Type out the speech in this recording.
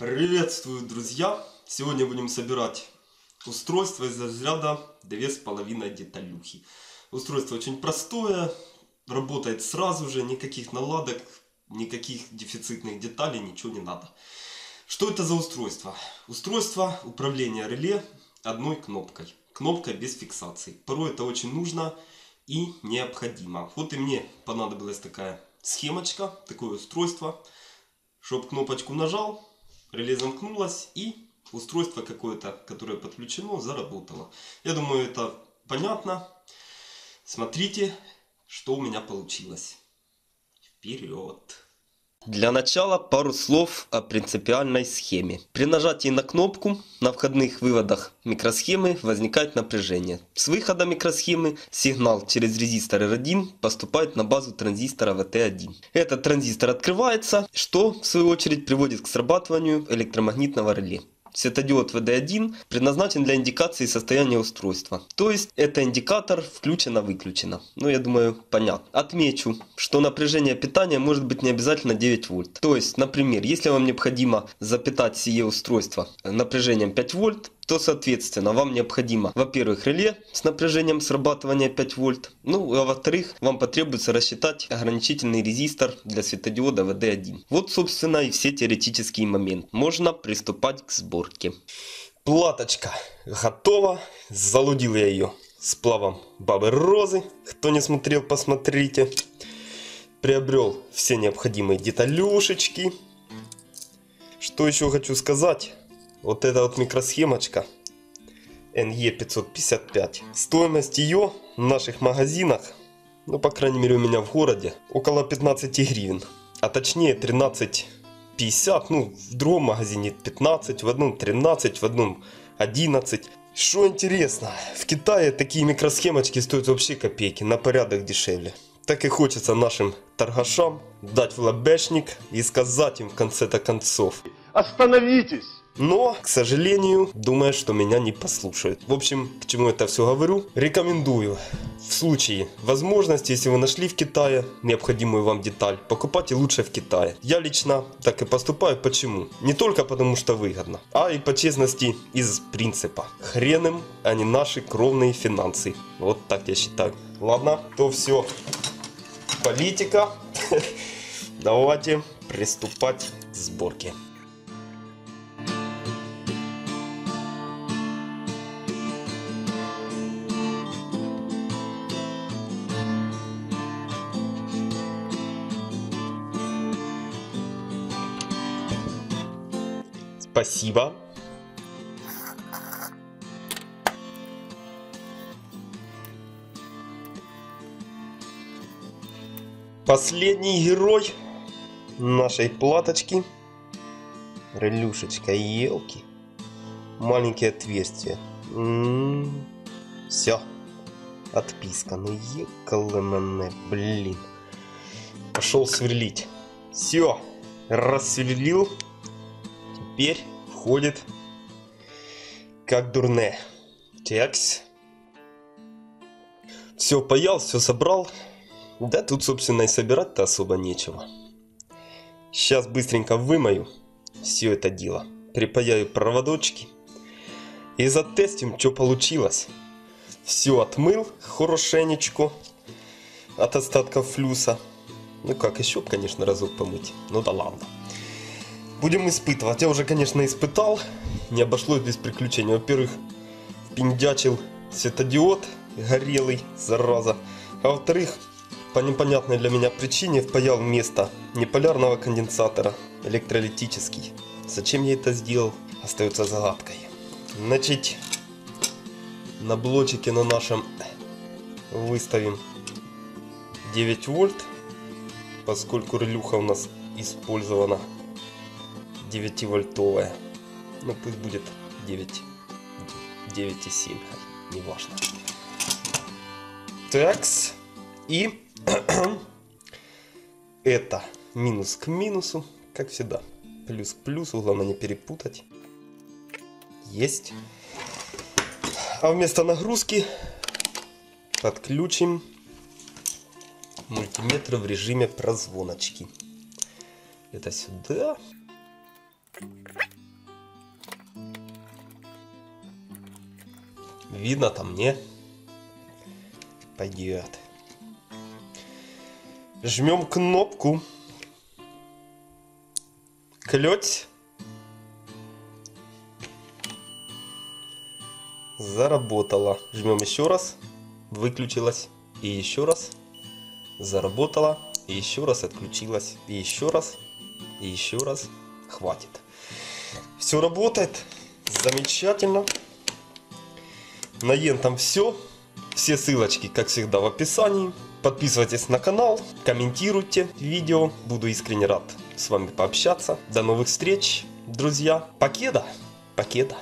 Приветствую, друзья! Сегодня будем собирать устройство из разряда 2,5 деталюхи. Устройство очень простое, работает сразу же, никаких наладок, никаких дефицитных деталей, ничего не надо. Что это за устройство? Устройство управления реле одной кнопкой. Кнопка без фиксации. Порой это очень нужно и необходимо. Вот и мне понадобилась такая схемочка, такое устройство. Чтоб кнопочку нажал, реле замкнулось и устройство какое-то, которое подключено, заработало. Я думаю, это понятно. Смотрите, что у меня получилось. Вперед! Для начала пару слов о принципиальной схеме. При нажатии на кнопку на входных выводах микросхемы возникает напряжение. С выхода микросхемы сигнал через резистор R1 поступает на базу транзистора VT1. Этот транзистор открывается, что в свою очередь приводит к срабатыванию электромагнитного реле. Светодиод VD1 предназначен для индикации состояния устройства. То есть это индикатор включено-выключено. Ну я думаю понятно. Отмечу, что напряжение питания может быть не обязательно 9 вольт. То есть, например, если вам необходимо запитать сие устройство напряжением 5 вольт, то соответственно вам необходимо, во-первых, реле с напряжением срабатывания 5 вольт, ну а во-вторых, вам потребуется рассчитать ограничительный резистор для светодиода VD1. Вот собственно и все теоретические моменты. Можно приступать к сборке. Платочка готова, залудил я ее сплавом Бабы Розы. Кто не смотрел, посмотрите. Приобрел все необходимые деталюшечки. Что еще хочу сказать? Вот эта вот микросхемочка NE555. Стоимость ее в наших магазинах, ну по крайней мере у меня в городе, около 15 гривен. А точнее 13,50. Ну в другом магазине 15, в одном 13, в одном 11. Что интересно, в Китае такие микросхемочки стоят вообще копейки, на порядок дешевле. Так и хочется нашим торгашам дать в лобешник и сказать им в конце-то концов. Остановитесь! Но, к сожалению, думаю, что меня не послушают. В общем, к чему это все говорю? Рекомендую. В случае возможности, если вы нашли в Китае необходимую вам деталь, покупайте лучше в Китае. Я лично так и поступаю. Почему? Не только потому, что выгодно, а и по честности из принципа. Хрен им, а не наши кровные финансы. Вот так я считаю. Ладно, то все. Политика. Давайте приступать к сборке. Спасибо. Последний герой нашей платочки. Релюшечка, елки. Маленькие отверстия. Все. Отписка. Ну екаланане, блин. Пошел сверлить. Все. Рассверлил теперь входит как дурне. Текс. Все паял, все собрал. Да тут, собственно, и собирать-то особо нечего. Сейчас быстренько вымою все это дело. Припаяю проводочки. И затестим, что получилось. Все отмыл хорошенечко от остатков флюса. Ну как, еще, конечно, разок помыть. Ну да ладно. Будем испытывать. Я уже, конечно, испытал. Не обошлось без приключений. Во-первых, впиндячил светодиод горелый, зараза. А во-вторых, по непонятной для меня причине впаял вместо неполярного конденсатора электролитический. Зачем я это сделал, остается загадкой. Значит, на блочке на нашем выставим 9 вольт, поскольку релюха у нас использована 9 вольтовая. Ну пусть будет 9, 9,7, не важно. Такс. И это минус к минусу, как всегда. Плюс к плюсу, главное не перепутать. Есть. А вместо нагрузки подключим мультиметр в режиме прозвоночки. Это сюда. Видно там, не? Пойдет. Жмем кнопку. Клеть. Заработала. Жмем еще раз. Выключилась. И еще раз. Заработала. И еще раз отключилась. И еще раз. И еще раз. Хватит. Все работает. Замечательно. На Ентом все. Все ссылочки, как всегда, в описании. Подписывайтесь на канал, комментируйте видео. Буду искренне рад с вами пообщаться. До новых встреч, друзья. Покеда. Покеда.